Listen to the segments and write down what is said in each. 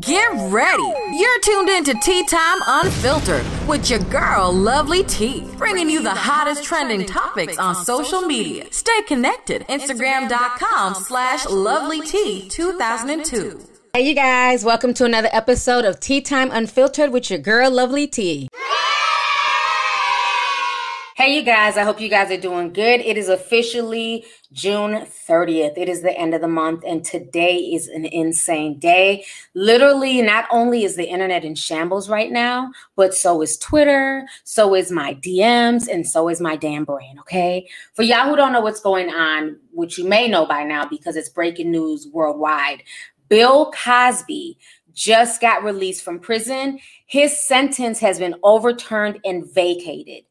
Get ready. You're tuned in to Tea Time Unfiltered with your girl, Lovely Tea, bringing you the hottest trending topics on social media. Stay connected. Instagram.com slash Lovely Tea 2002. Hey, you guys, welcome to another episode of Tea Time Unfiltered with your girl, Lovely Tea. Hey, you guys, I hope you guys are doing good. It is officially June 30th. It is the end of the month, and today is an insane day. Literally, not only is the internet in shambles right now, but so is Twitter, so is my DMs, and so is my damn brain. Okay. For y'all who don't know what's going on, which you may know by now because it's breaking news worldwide, Bill Cosby just got released from prison. His sentence has been overturned and vacated.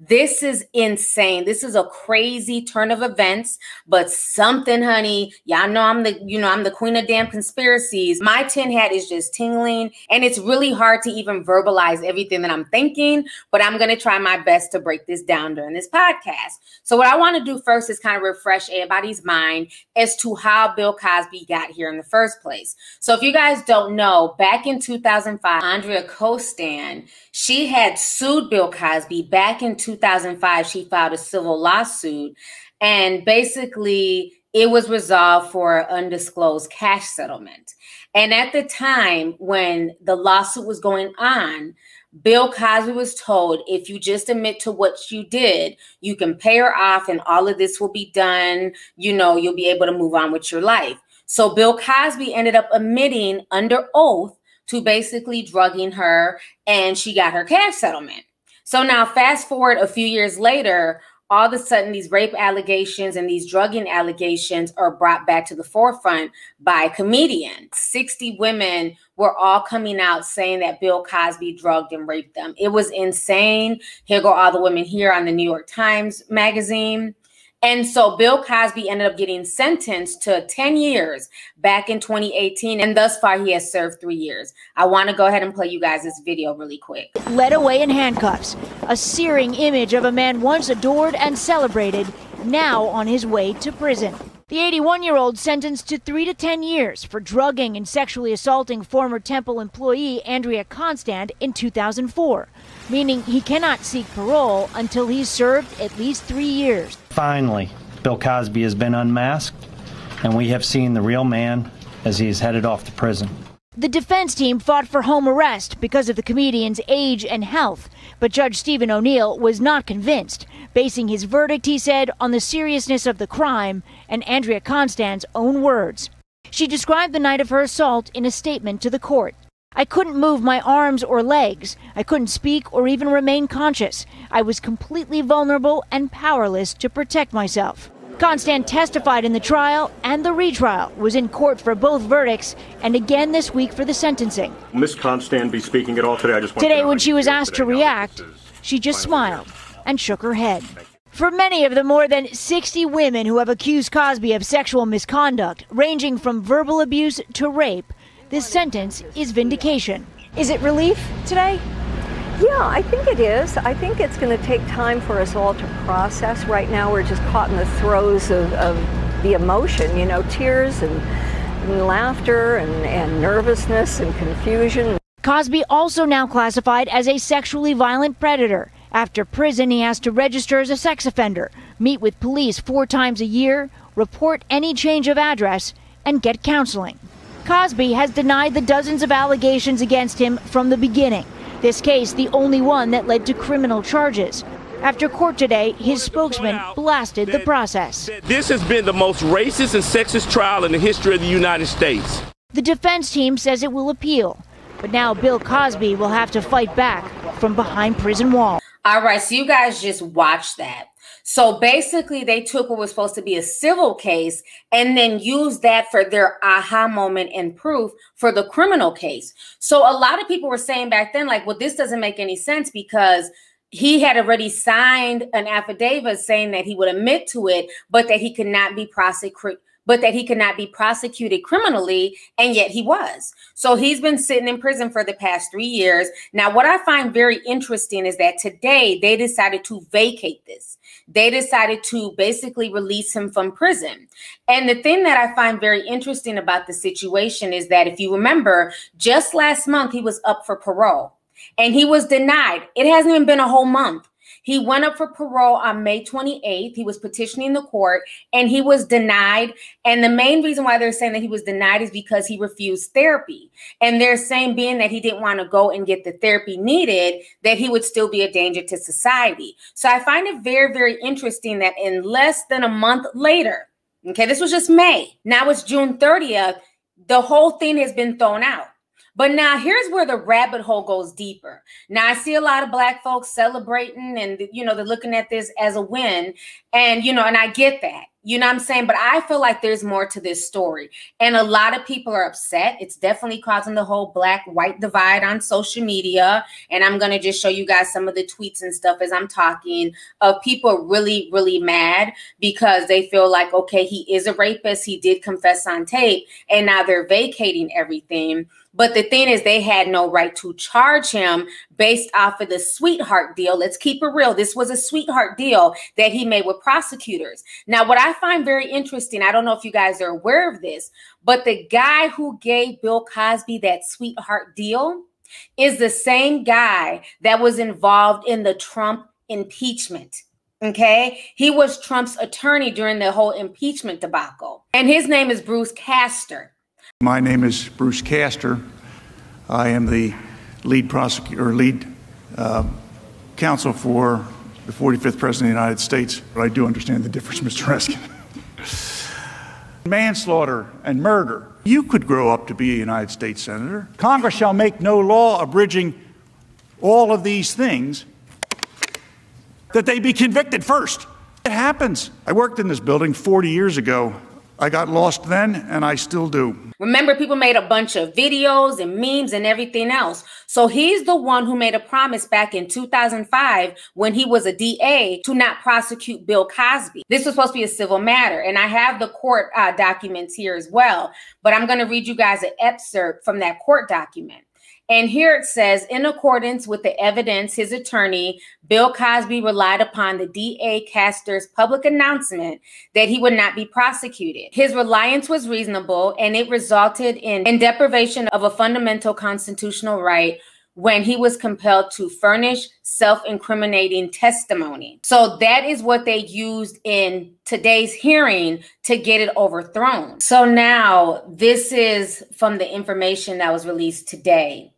This is insane. This is a crazy turn of events, but something, honey. Y'all know I'm the, you know, I'm the queen of damn conspiracies. My tin hat is just tingling, and it's really hard to even verbalize everything that I'm thinking, but I'm gonna try my best to break this down during this podcast. So, what I want to do first is kind of refresh everybody's mind as to how Bill Cosby got here in the first place. So, if you guys don't know, back in 2005, Andrea Constand, she had sued Bill Cosby back in 2005, she filed a civil lawsuit. And basically, it was resolved for an undisclosed cash settlement. And at the time when the lawsuit was going on, Bill Cosby was told if you just admit to what you did, you can pay her off and all of this will be done. You know, you'll be able to move on with your life. So Bill Cosby ended up admitting under oath to basically drugging her and she got her cash settlement. So now, fast forward a few years later, all of a sudden these rape allegations and these drugging allegations are brought back to the forefront by comedians. 60 women were all coming out saying that bill cosby drugged and raped them. It was insane. Here go all the women here on the new york times magazine and so Bill Cosby ended up getting sentenced to 10 years back in 2018. And thus far, he has served three years. I want to go ahead and play you guys this video really quick. Led away in handcuffs, a searing image of a man once adored and celebrated, now on his way to prison. The 81 year old sentenced to three to 10 years for drugging and sexually assaulting former Temple employee Andrea Constand in 2004, meaning he cannot seek parole until he's served at least three years. Finally, Bill Cosby has been unmasked, and we have seen the real man as he is headed off to prison. The defense team fought for home arrest because of the comedian's age and health, but Judge Stephen O'Neill was not convinced, basing his verdict, he said, on the seriousness of the crime and Andrea Constand's own words. She described the night of her assault in a statement to the court. I couldn't move my arms or legs. I couldn't speak or even remain conscious. I was completely vulnerable and powerless to protect myself. Constand testified in the trial and the retrial, was in court for both verdicts, and again this week for the sentencing. Miss Constand be speaking at all today? I just today, when she was asked to react, she just smiled and shook her head. For many of the more than 60 women who have accused Cosby of sexual misconduct, ranging from verbal abuse to rape, this sentence is vindication. Is it relief today? Yeah, I think it is. I think it's going to take time for us all to process. Right now, we're just caught in the throes of, of the emotion, you know, tears and, and laughter and, and nervousness and confusion. Cosby also now classified as a sexually violent predator. After prison, he has to register as a sex offender, meet with police four times a year, report any change of address, and get counseling. Cosby has denied the dozens of allegations against him from the beginning. This case, the only one that led to criminal charges. After court today, his spokesman blasted the process. This has been the most racist and sexist trial in the history of the United States. The defense team says it will appeal, but now Bill Cosby will have to fight back from behind prison walls. All right, so you guys just watch that. So basically, they took what was supposed to be a civil case and then used that for their aha moment and proof for the criminal case. So a lot of people were saying back then, like, well, this doesn't make any sense because he had already signed an affidavit saying that he would admit to it, but that he could not be prosecuted but that he could not be prosecuted criminally, and yet he was. So he's been sitting in prison for the past three years. Now, what I find very interesting is that today they decided to vacate this. They decided to basically release him from prison. And the thing that I find very interesting about the situation is that if you remember, just last month he was up for parole and he was denied. It hasn't even been a whole month. He went up for parole on May 28th. He was petitioning the court and he was denied. And the main reason why they're saying that he was denied is because he refused therapy. And they're saying, being that he didn't want to go and get the therapy needed, that he would still be a danger to society. So I find it very, very interesting that in less than a month later, okay, this was just May, now it's June 30th, the whole thing has been thrown out. But now here's where the rabbit hole goes deeper. Now I see a lot of black folks celebrating and you know they're looking at this as a win and you know and I get that. You know what I'm saying? But I feel like there's more to this story. And a lot of people are upset. It's definitely causing the whole black white divide on social media. And I'm going to just show you guys some of the tweets and stuff as I'm talking of people really, really mad because they feel like, okay, he is a rapist. He did confess on tape. And now they're vacating everything. But the thing is, they had no right to charge him based off of the sweetheart deal. Let's keep it real. This was a sweetheart deal that he made with prosecutors. Now, what I find very interesting, I don't know if you guys are aware of this, but the guy who gave Bill Cosby that sweetheart deal is the same guy that was involved in the Trump impeachment. Okay. He was Trump's attorney during the whole impeachment debacle. And his name is Bruce Castor. My name is Bruce Castor. I am the lead prosecutor, lead uh, counsel for the 45th President of the United States. But I do understand the difference, Mr. Raskin. Manslaughter and murder. You could grow up to be a United States Senator. Congress shall make no law abridging all of these things that they be convicted first. It happens. I worked in this building 40 years ago I got lost then, and I still do. Remember, people made a bunch of videos and memes and everything else. So he's the one who made a promise back in 2005 when he was a DA to not prosecute Bill Cosby. This was supposed to be a civil matter. And I have the court uh, documents here as well. But I'm going to read you guys an excerpt from that court document. And here it says, in accordance with the evidence, his attorney, Bill Cosby, relied upon the DA Castor's public announcement that he would not be prosecuted. His reliance was reasonable and it resulted in, in deprivation of a fundamental constitutional right when he was compelled to furnish self incriminating testimony. So that is what they used in today's hearing to get it overthrown. So now this is from the information that was released today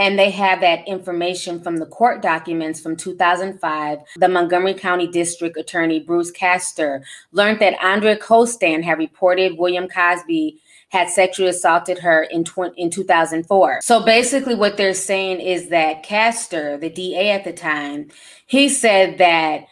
and they have that information from the court documents from 2005. The Montgomery County District Attorney Bruce Castor learned that Andrea Constand had reported William Cosby had sexually assaulted her in, tw- in 2004. So basically, what they're saying is that Castor, the DA at the time, he said that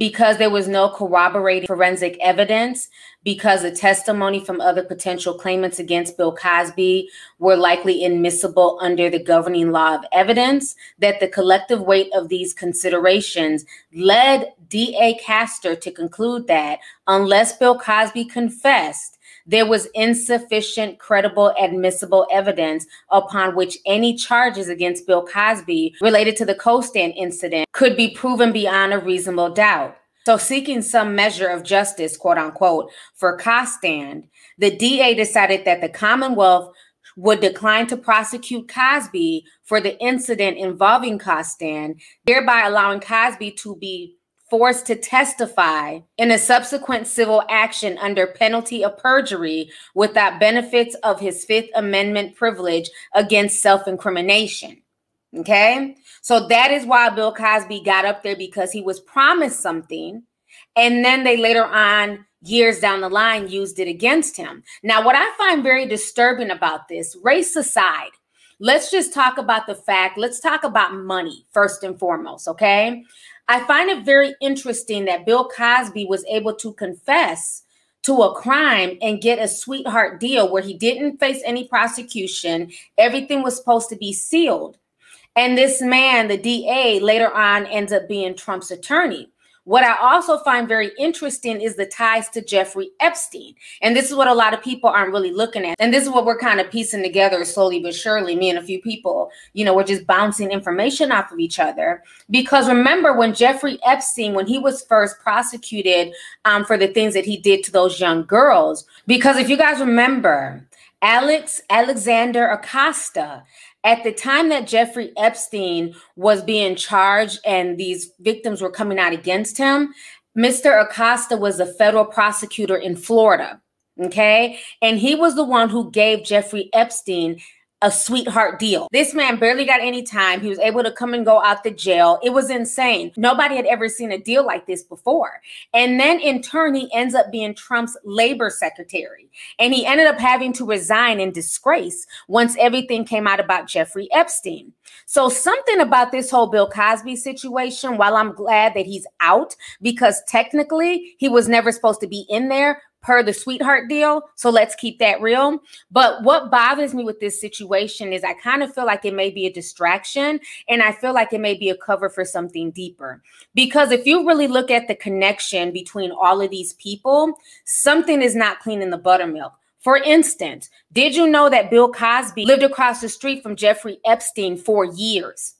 because there was no corroborating forensic evidence, because the testimony from other potential claimants against Bill Cosby were likely admissible under the governing law of evidence, that the collective weight of these considerations led D.A. Castor to conclude that unless Bill Cosby confessed, there was insufficient credible admissible evidence upon which any charges against Bill Cosby related to the Constand incident could be proven beyond a reasonable doubt. So, seeking some measure of justice, quote unquote, for Constand, the DA decided that the Commonwealth would decline to prosecute Cosby for the incident involving Constand, thereby allowing Cosby to be forced to testify in a subsequent civil action under penalty of perjury without benefits of his Fifth Amendment privilege against self incrimination. Okay. So that is why Bill Cosby got up there because he was promised something. And then they later on, years down the line, used it against him. Now, what I find very disturbing about this, race aside, let's just talk about the fact, let's talk about money first and foremost. Okay. I find it very interesting that Bill Cosby was able to confess to a crime and get a sweetheart deal where he didn't face any prosecution. Everything was supposed to be sealed. And this man, the DA, later on ends up being Trump's attorney. What I also find very interesting is the ties to Jeffrey Epstein. And this is what a lot of people aren't really looking at. And this is what we're kind of piecing together slowly but surely. Me and a few people, you know, we're just bouncing information off of each other. Because remember, when Jeffrey Epstein, when he was first prosecuted um, for the things that he did to those young girls, because if you guys remember, Alex Alexander Acosta at the time that Jeffrey Epstein was being charged and these victims were coming out against him, Mr. Acosta was a federal prosecutor in Florida. Okay. And he was the one who gave Jeffrey Epstein a sweetheart deal. This man barely got any time. He was able to come and go out the jail. It was insane. Nobody had ever seen a deal like this before. And then in turn, he ends up being Trump's labor secretary. And he ended up having to resign in disgrace once everything came out about Jeffrey Epstein. So, something about this whole Bill Cosby situation, while I'm glad that he's out, because technically he was never supposed to be in there, per the sweetheart deal. So let's keep that real. But what bothers me with this situation is I kind of feel like it may be a distraction and I feel like it may be a cover for something deeper. Because if you really look at the connection between all of these people, something is not clean in the buttermilk. For instance, did you know that Bill Cosby lived across the street from Jeffrey Epstein for years?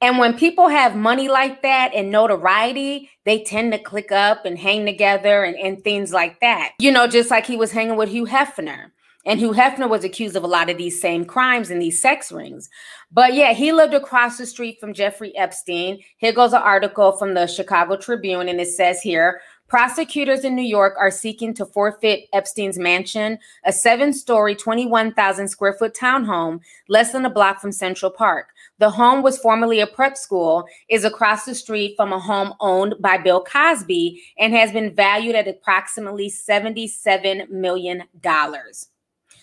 And when people have money like that and notoriety, they tend to click up and hang together and, and things like that. You know, just like he was hanging with Hugh Hefner. And Hugh Hefner was accused of a lot of these same crimes and these sex rings. But yeah, he lived across the street from Jeffrey Epstein. Here goes an article from the Chicago Tribune, and it says here prosecutors in New York are seeking to forfeit Epstein's mansion, a seven story, 21,000 square foot townhome less than a block from Central Park. The home was formerly a prep school, is across the street from a home owned by Bill Cosby, and has been valued at approximately $77 million.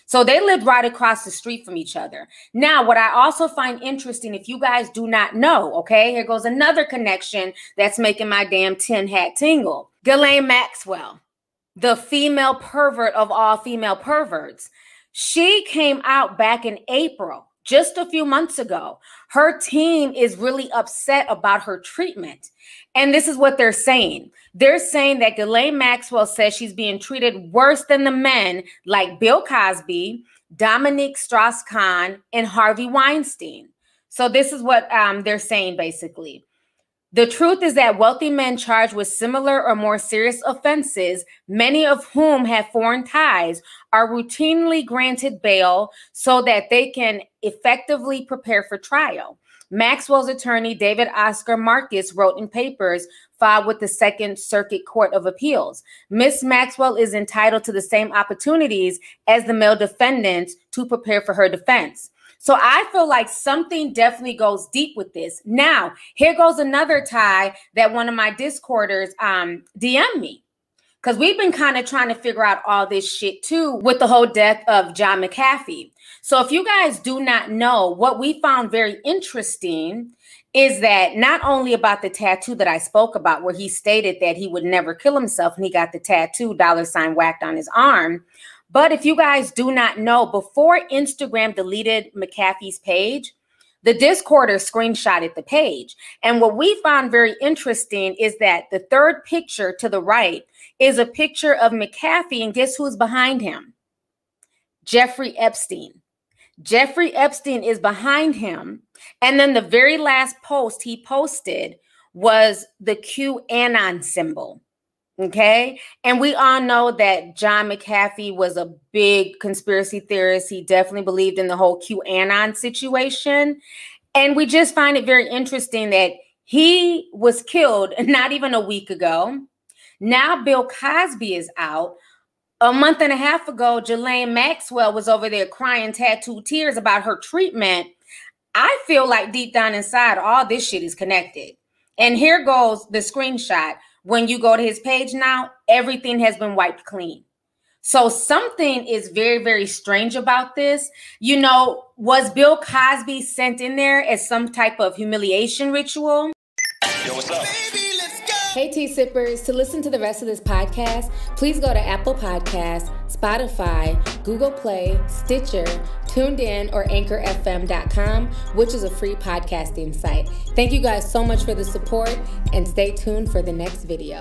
So they lived right across the street from each other. Now, what I also find interesting, if you guys do not know, okay, here goes another connection that's making my damn tin hat tingle. Ghislaine Maxwell, the female pervert of all female perverts, she came out back in April just a few months ago. Her team is really upset about her treatment. And this is what they're saying. They're saying that Ghislaine Maxwell says she's being treated worse than the men like Bill Cosby, Dominique Strauss-Kahn, and Harvey Weinstein. So this is what um, they're saying basically. The truth is that wealthy men charged with similar or more serious offenses, many of whom have foreign ties, are routinely granted bail so that they can effectively prepare for trial. Maxwell's attorney, David Oscar Marcus, wrote in papers filed with the Second Circuit Court of Appeals. Miss Maxwell is entitled to the same opportunities as the male defendants to prepare for her defense. So I feel like something definitely goes deep with this. Now, here goes another tie that one of my Discorders um DM me. Because we've been kind of trying to figure out all this shit too with the whole death of John McAfee. So, if you guys do not know, what we found very interesting is that not only about the tattoo that I spoke about, where he stated that he would never kill himself and he got the tattoo dollar sign whacked on his arm, but if you guys do not know, before Instagram deleted McAfee's page, the Discorder screenshotted the page. And what we found very interesting is that the third picture to the right is a picture of McAfee, and guess who's behind him? Jeffrey Epstein. Jeffrey Epstein is behind him. And then the very last post he posted was the QAnon symbol. Okay. And we all know that John McAfee was a big conspiracy theorist. He definitely believed in the whole QAnon situation. And we just find it very interesting that he was killed not even a week ago. Now Bill Cosby is out. A month and a half ago, Ghislaine Maxwell was over there crying tattooed tears about her treatment. I feel like deep down inside, all this shit is connected. And here goes the screenshot when you go to his page now, everything has been wiped clean. So something is very, very strange about this. You know, was Bill Cosby sent in there as some type of humiliation ritual? Yo, what's up? Baby, let's go. Hey, tea sippers. To listen to the rest of this podcast, please go to Apple Podcasts, Spotify, Google Play, Stitcher, TuneIn, or AnchorFM.com, which is a free podcasting site. Thank you guys so much for the support, and stay tuned for the next video.